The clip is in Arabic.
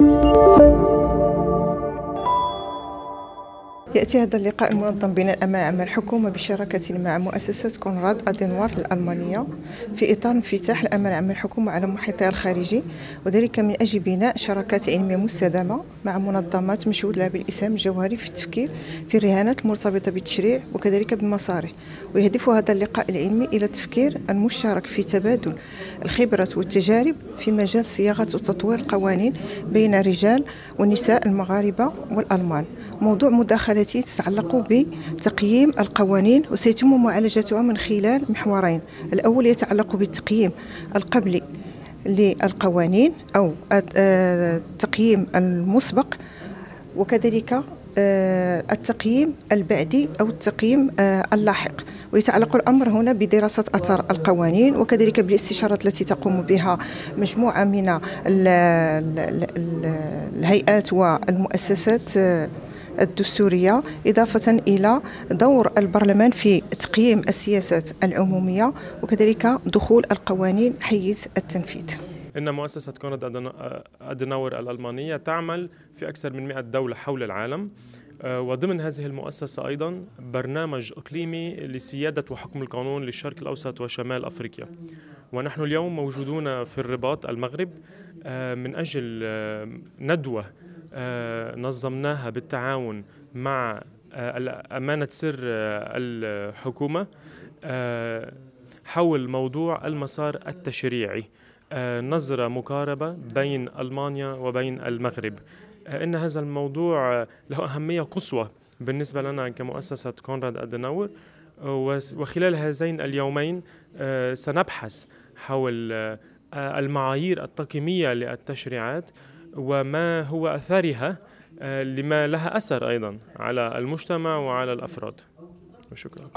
Música يأتي هذا اللقاء المنظم بين الأمانة عام الحكومة بشراكة مع مؤسسة كونراد أدنوار الألمانية في إطار انفتاح الأمانة عام الحكومة على محيطها الخارجي وذلك من أجل بناء شراكات علمية مستدامة مع منظمات مشهود لها بالإسهام الجوهري في التفكير في الرهانات المرتبطة بالتشريع وكذلك بالمصاري. ويهدف هذا اللقاء العلمي إلى التفكير المشترك في تبادل الخبرات والتجارب في مجال صياغة وتطوير القوانين بين الرجال والنساء المغاربة والألمان. موضوع مداخلتي تتعلق بتقييم القوانين وسيتم معالجتها من خلال محورين. الأول يتعلق بالتقييم القبلي للقوانين أو التقييم المسبق وكذلك آه، التقييم البعدي أو التقييم آه، اللاحق. ويتعلق الأمر هنا بدراسة أثر القوانين وكذلك بالاستشارات التي تقوم بها مجموعة من الهيئات والمؤسسات آه، الدستورية إضافة إلى دور البرلمان في تقييم السياسات العمومية وكذلك دخول القوانين حيز التنفيذ. إن مؤسسة كونراد أدناور الألمانية تعمل في أكثر من 100 دولة حول العالم آه، وضمن هذه المؤسسة أيضا برنامج إقليمي لسيادة وحكم القانون للشرق الأوسط وشمال أفريقيا. ونحن اليوم موجودون في الرباط المغرب آه، من أجل آه، ندوة نظمناها بالتعاون مع أمانة سر الحكومة حول موضوع المسار التشريعي نظرة مقاربة بين ألمانيا وبين المغرب. إن هذا الموضوع له أهمية قصوى بالنسبة لنا كمؤسسة كونراد أدناور. وخلال هذين اليومين آه، سنبحث حول آه، المعايير التقييمية للتشريعات. وما هو أثرها آه، لما لها أثر أيضا على المجتمع وعلى الأفراد. شكرا.